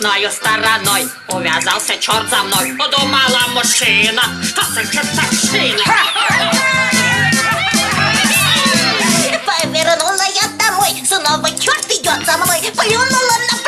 лесною стороной. Увязался черт за мной Подумала мужчина. Что за чертовщина Повернула я домой Снова черт идет за мной. Плюнула на